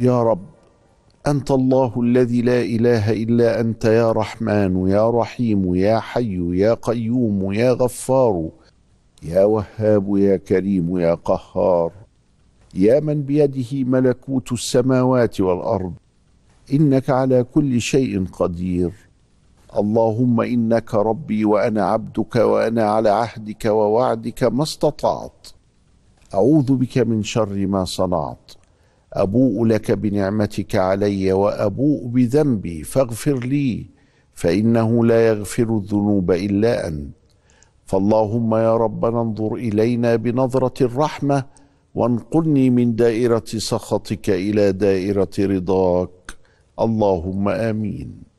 يا رب أنت الله الذي لا إله إلا أنت يا رحمن يا رحيم يا حي يا قيوم يا غفار يا وهاب يا كريم يا قهار يا من بيده ملكوت السماوات والأرض. إنك على كل شيء قدير. اللهم إنك ربي وأنا عبدك وأنا على عهدك ووعدك ما استطعت. أعوذ بك من شر ما صنعت. أبوء لك بنعمتك علي وأبوء بذنبي فاغفر لي فإنه لا يغفر الذنوب إلا أنت. فاللهم يا ربنا انظر إلينا بنظرة الرحمة وانقلني من دائرة سخطك إلى دائرة رضاك. اللهم آمين.